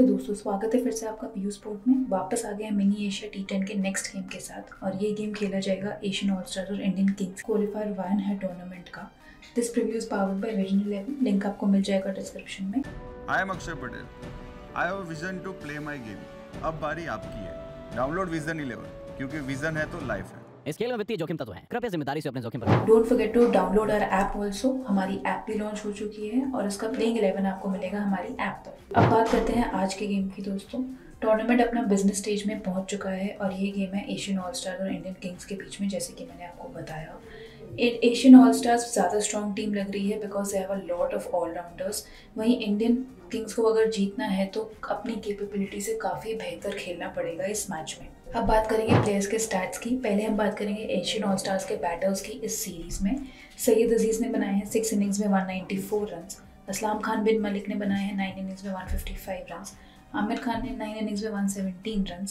नमस्ते दोस्तों, स्वागत है फिर से आपका पीयू स्पोर्ट में। वापस आ गया मिनी एशिया टी टेन के नेक्स्ट गेम के साथ और ये गेम खेला जाएगा एशियन ऑल स्टार और इंडियन किंग्स क्वालिफायर वन है टूर्नामेंट का। This preview is powered by vision 11 link आपको मिल जाएगा डिस्क्रिप्शन में। I am Akshay Patel I have vision to play my game अब बारी आपकी है। डाउनलोड विजन 11 क्योंकि विजन है तो लाइफ है। इस खेल में वित्तीय जोखिम तत्व है। कृपया ज़िम्मेदारी से अपने जोखिम पर don't forget to download our app also हमारी ऐप भी लॉन्च हो चुकी है और उसका प्लेइंग 11 आपको मिलेगा हमारी ऐप पर। अब बात करते हैं आज के गेम की दोस्तों। टूर्नामेंट अपना बिज़नेस स्टेज में पहुँच चुका है और ये गेम है एशियन ऑल स्टार और इंडियन किंग्स के बीच में, जैसे कि मैंने आपको बताया। एशियन ऑल स्टार्स ज़्यादा स्ट्रॉन्ग टीम लग रही है because they have a lot of allrounders वहीं इंडियन किंग्स को अगर जीतना है तो अपनी कैपेबिलिटी से काफ़ी बेहतर खेलना पड़ेगा इस मैच में। अब बात करेंगे प्लेयर्स के स्टैट्स की। पहले हम बात करेंगे एशियन ऑल स्टार्स के बैटर्स की इस सीरीज़ में। सैयद अज़ीज़ ने बनाए हैं सिक्स इनिंग्स में 194 रन असलाम खान बिन मलिक ने बनाए हैं नाइन इनिंग्स में 155 रन आमिर खान ने नाइन इनिंग्स में 117 रन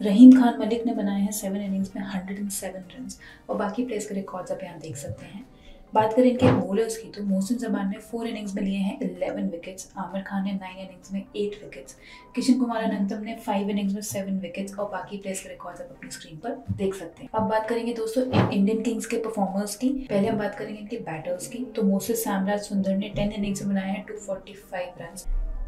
रहीम खान मलिक ने बनाए हैं सेवन इनिंग्स में 107 रन और बाकी प्लेयर्स के रिकॉर्ड्स आप यहाँ देख सकते हैं। बात करें इनके बॉलर्स की तो मोहसिन जमान ने फोर इनिंग्स में लिए हैं इलेवन विकेट्स आमिर खान ने नाइन इनिंग्स में एट विकेट्स किशन कुमार अनंतम ने फाइव इनिंग्स में सेवन विकेट्स और बाकी प्लेयर्स के रिकॉर्ड्स आप अपनी स्क्रीन पर देख सकते हैं। अब बात करेंगे दोस्तों इंडियन किंग्स के परफॉर्मर्स की। पहले हम बात करेंगे इनके बैटर्स की। तो मोसिस सामराज सुंदर ने टेन इनिंग्स में बनाए हैं two forty five run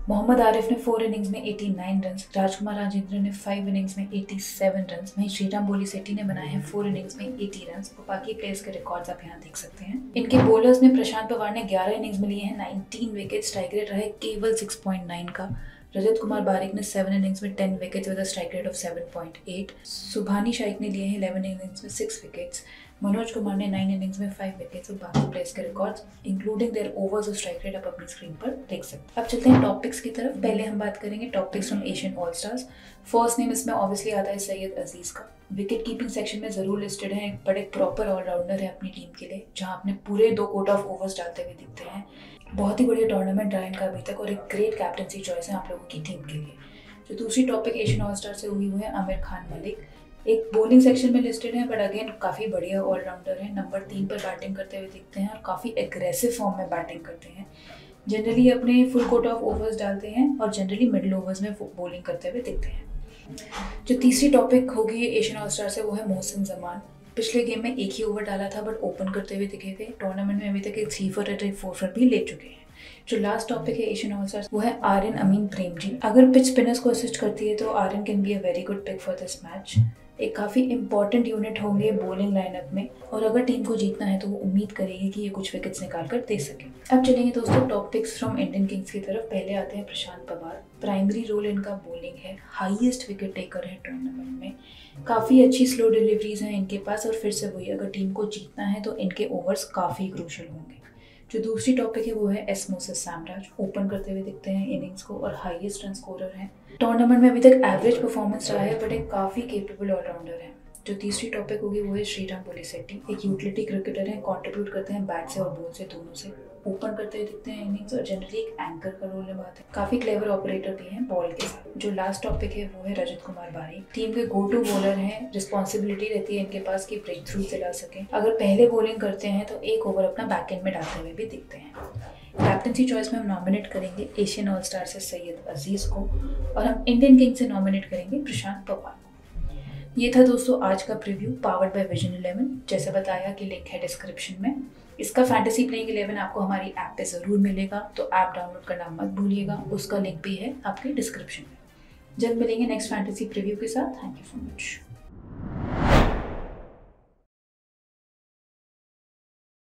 Mohammad Arif ने फोर इनिंग्स में 89 रन राजकुमार राजेंद्र ने फाइव इनिंग्स में 87 रन वहीं श्रीराम बोली सेट्टी ने बनाए हैं फोर इनिंग्स में 80 रन और बाकी प्लेयर्स के रिकॉर्ड्स आप यहाँ देख सकते हैं। इनके बॉलर्स में प्रशांत पवार ने 11 इनिंग्स में लिए हैं 19 विकेट स्ट्राइक रेट रहे केवल 6.9 का। रजत कुमार बारिक ने सेवन इनिंग्स में ten wickets with strike rate of seven point eight Subhani Shaik ने लिए हैं इलेवन इनिंग्स में सिक्स विकेट्स मनोज कुमार ने नाइन इनिंग्स में फाइव विकेट्स और बाकी प्लेयर्स के रिकॉर्ड्स इंक्लूडिंग देयर ओवर्स और स्ट्राइक रेट आप अपनी स्क्रीन पर देख सकते हैं। अब चलते हैं टॉपिक्स की तरफ़। पहले हम बात करेंगे topics from Asian all stars first name इसमें ऑब्वियसली आता है सैयद अज़ीज़ का। विकेट कीपिंग सेक्शन में ज़रूर लिस्टेड है बट एक प्रॉपर ऑलराउंडर है अपनी टीम के लिए, जहाँ अपने पूरे दो कोट ऑफ़ ओवर्स डालते हुए दिखते हैं। बहुत ही बढ़िया टूर्नामेंट रहा इनका अभी तक और एक ग्रेट कैप्टनसी चॉइस है आप लोगों की टीम के लिए। जो दूसरी टॉपिक एशियन ऑल स्टार से हुई हुई है आमिर खान मलिक एक बॉलिंग सेक्शन में लिस्टेड है बट अगेन काफ़ी बढ़िया ऑलराउंडर है। नंबर तीन पर बैटिंग करते हुए दिखते हैं और काफ़ी एग्रेसिव फॉर्म में बैटिंग करते हैं। जनरली अपने फुल कोट ऑफ़ ओवर्स डालते हैं और जनरली मिडिल ओवर्स में बॉलिंग करते हुए दिखते हैं। जो तीसरी टॉपिक होगी एशियन ऑल स्टार से, वो है मोहसिन जमान पिछले गेम में एक ही ओवर डाला था बट ओपन करते हुए दिखे थे। टूर्नामेंट में अभी तक एक थ्री फोर एक फोर फोर भी ले चुके हैं। जो लास्ट टॉपिक है एशियन ऑल वो है आर्यन अमीन प्रेम जी अगर पिच स्पिनर्स को असिस्ट करती है तो Aryan can be a very good pick for this match एक काफ़ी इंपॉर्टेंट यूनिट होंगे बॉलिंग लाइनअप में। और अगर टीम को जीतना है तो वो उम्मीद करेगी कि ये कुछ विकेट्स निकाल कर दे सके। अब चलेंगे दोस्तों top picks from Indian kings की तरफ़। पहले आते हैं प्रशांत पवार। प्राइमरी रोल इनका बॉलिंग है। हाईएस्ट विकेट टेकर है टूर्नामेंट में। काफ़ी अच्छी स्लो डिलीवरीज हैं इनके पास। और फिर से वही अगर टीम को जीतना है तो इनके ओवर्स काफ़ी क्रूशल होंगे। जो दूसरी टॉपिक है वो है एसमोसिस सैमराज ओपन करते हुए दिखते हैं इनिंग्स को और हाईएस्ट रन स्कोरर है। टूर्नामेंट में अभी तक एवरेज परफॉर्मेंस रहा है बट एक काफ़ी केपेबल ऑलराउंडर है। जो तीसरी टॉपिक होगी वो है श्रीराम पोलिसेट्टी एक यूटिलिटी क्रिकेटर है कंट्रीब्यूट करते हैं बैट से और बॉल से दोनों से। ओपन करते हुए दिखते हैं इनिंग्स और जनरली एक एंकर का रोल निभाते हैं। काफ़ी क्लेवर ऑपरेटर भी हैं बॉल के साथ। जो लास्ट टॉपिक है वो है रजत कुमार बारी। टीम के गो टू बॉलर हैं। रिस्पॉन्सिबिलिटी रहती है इनके पास की ब्रेक थ्रू चला सके। अगर पहले बॉलिंग करते हैं तो एक ओवर अपना बैक एंड में डालते हुए भी दिखते हैं। कैप्टनसी चॉइस में हम नॉमिनेट करेंगे एशियन ऑल स्टार से सैयद अज़ीज़ को। और हम इंडियन किंग से नॉमिनेट करेंगे प्रशांत पवार। ये था दोस्तों आज का preview powered by vision eleven. जैसे बताया कि लिंक है डिस्क्रिप्शन में। इसका फैंटेसी प्लेइंग इलेवन आपको हमारी ऐप पे ज़रूर मिलेगा तो ऐप डाउनलोड करना मत भूलिएगा। उसका लिंक भी है आपके डिस्क्रिप्शन में। जल्द मिलेंगे नेक्स्ट फैंटेसी प्रीव्यू के साथ। Thank you so much